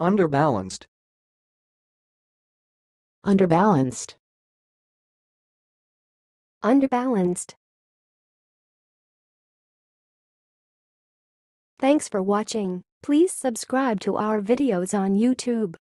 Underbalanced. underbalanced, underbalanced. Thanks for watching. Please subscribe to our videos on YouTube.